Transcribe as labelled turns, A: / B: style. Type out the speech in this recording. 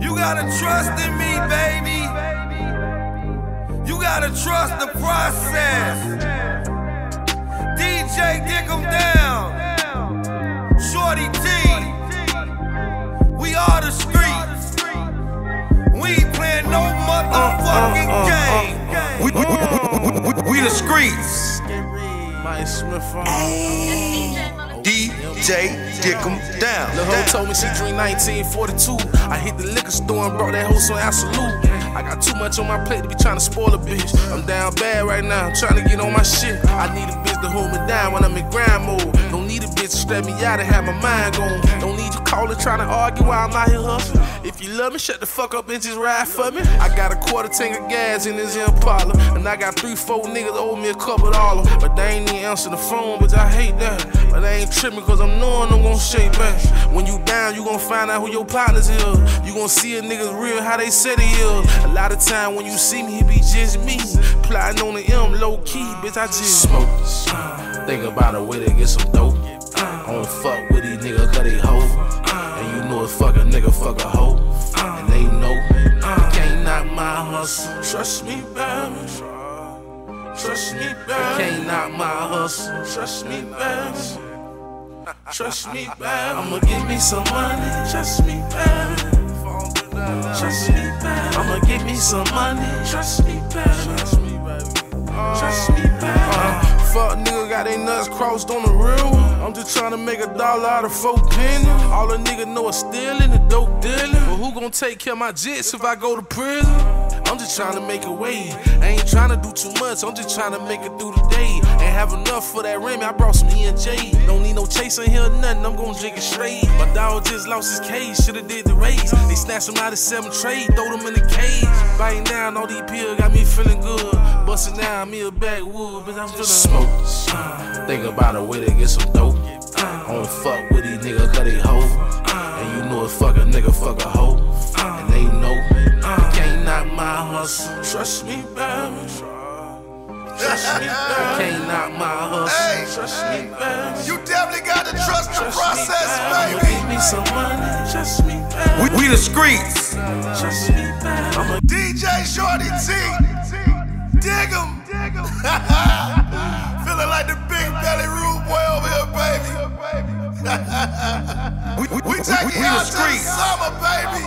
A: You gotta trust in me, baby. You gotta trust the process. DJ, dick 'em down. Shorty T. We are the streets. We ain't playing no motherfucking uh, uh, uh, game. We, we, we, we, we the streets.
B: Mike Smiff on.
A: DJ, dick 'em down.
B: The hoe told me she drink 1942. I hit the liquor store and brought that hoe some Absolut. I got too much on my plate to be trying to spoil a bitch. I'm down bad right now, trying to get on my shit. I need a bitch to hold me down when I'm in grind mode. Bitch me out and have my mind going. Don't need you calling trying to argue while I'm out here hustling. If you love me, shut the fuck up and just ride for me. I got a quarter tank of gas in this Impala, and I got three, four niggas owe me a couple dollars. But they ain't even answer the phone, but I hate that. But they ain't tripping cause I'm knowing I'm gon' shake back. When you down, you gon' find out who your partners is. You gon' see a nigga real how they said he is. A lot of time when you see me, he be just me. Plotting on the M, low key, bitch, I just smoke. Think about a way to get some dope. I don't fuck with these niggas cause they hoe. And you know a fuck a nigga, fuck a hoe. And they know. You can't knock my hustle. Trust me, baby. Trust me, baby. Can't knock my hustle. Trust me, baby. Trust me, baby. I'ma give me some money. Trust me, baby. Trust me, baby. I'ma give me some money. Trust me, baby. Trust me, baby. Trust me, fuck nigga got they nuts crossed on the real. I'm just trying to make a dollar out of four pennies. All a nigga know is stealing the dope dealing. But who gon' take care of my jets if I go to prison? I'm just trying to make a way. I ain't trying to do too much. I'm just trying to make it through the day. Ain't have enough for that Remy. I brought some E and. Don't need no chasing here, nothing. I'm gon' drink it straight. My dog just lost his cage. Shoulda did the race. They snatched him out of seven trade. Throw them in the cage. Biting down all these pills got me feeling good. Busting down me a backwood, but I'm feeling smoke. Think about a way to get some dope. I don't fuck with these niggas cause they hoe. And you know a fuck a nigga, fuck a hoe. And they know. Can't knock my hustle. Trust me, baby. Trust me, baby. Can't knock my hustle.
A: Hey.
B: Trust me, baby.
A: You definitely gotta trust the
B: Trust me,
A: process,
B: I'ma
A: baby.
B: Give me some money. Trust me, baby.
A: We, we the streets.
B: Trust me, baby. I'ma
A: DJ Shorty T. Dig 'em. Feeling like the big belly rude boy over here, baby. we we, we, taking
C: we the
A: y'all to the
C: streets.
A: summer, baby.